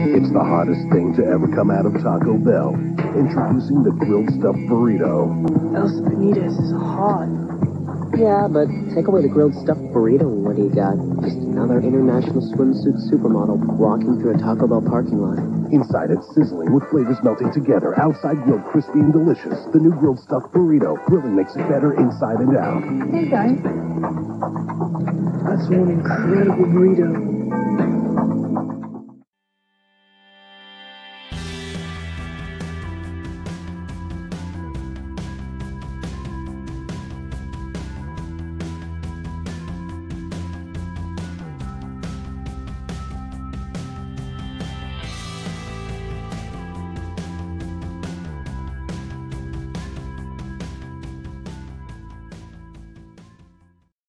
It's the hottest thing to ever come out of Taco Bell. Introducing the grilled stuffed burrito. Elsa Benitez is hot. Yeah, but take away the grilled stuffed burrito, and what do you got? Just another international swimsuit supermodel walking through a Taco Bell parking lot. Inside it's sizzling with flavors melting together. Outside grilled crispy and delicious. The new grilled stuffed burrito. Grilling makes it better inside and out. Hey guys. That's one incredible burrito.